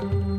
you